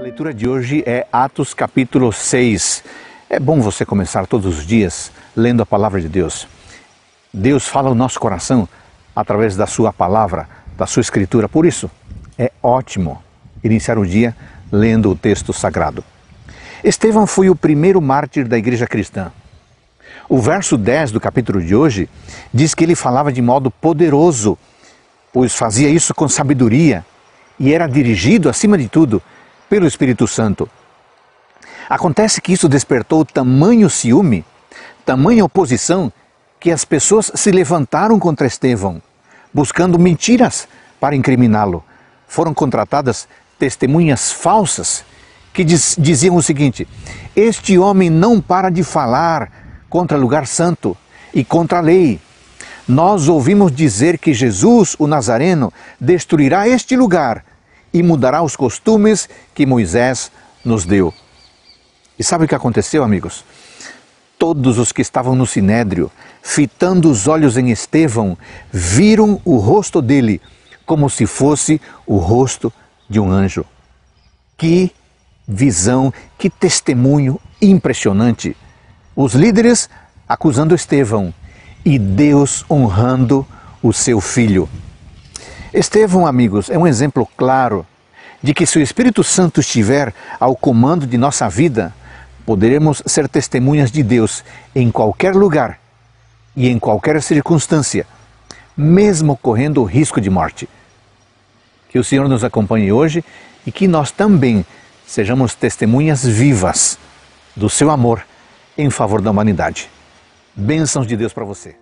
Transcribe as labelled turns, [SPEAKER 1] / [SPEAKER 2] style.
[SPEAKER 1] leitura de hoje é Atos capítulo 6. É bom você começar todos os dias lendo a palavra de Deus. Deus fala ao nosso coração através da sua palavra, da sua escritura. Por isso, é ótimo iniciar o dia lendo o texto sagrado. Estevão foi o primeiro mártir da igreja cristã. O verso 10 do capítulo de hoje diz que ele falava de modo poderoso, pois fazia isso com sabedoria e era dirigido, acima de tudo, pelo Espírito Santo. Acontece que isso despertou tamanho ciúme, tamanha oposição, que as pessoas se levantaram contra Estevão, buscando mentiras para incriminá-lo. Foram contratadas testemunhas falsas que diz, diziam o seguinte: Este homem não para de falar contra lugar santo e contra a lei. Nós ouvimos dizer que Jesus, o Nazareno, destruirá este lugar e mudará os costumes que Moisés nos deu. E sabe o que aconteceu, amigos? Todos os que estavam no sinédrio, fitando os olhos em Estevão, viram o rosto dele como se fosse o rosto de um anjo. Que visão, que testemunho impressionante! Os líderes acusando Estevão e Deus honrando o seu filho. Estevão, amigos, é um exemplo claro de que se o Espírito Santo estiver ao comando de nossa vida, poderemos ser testemunhas de Deus em qualquer lugar e em qualquer circunstância, mesmo correndo o risco de morte. Que o Senhor nos acompanhe hoje e que nós também sejamos testemunhas vivas do seu amor em favor da humanidade. Bênçãos de Deus para você.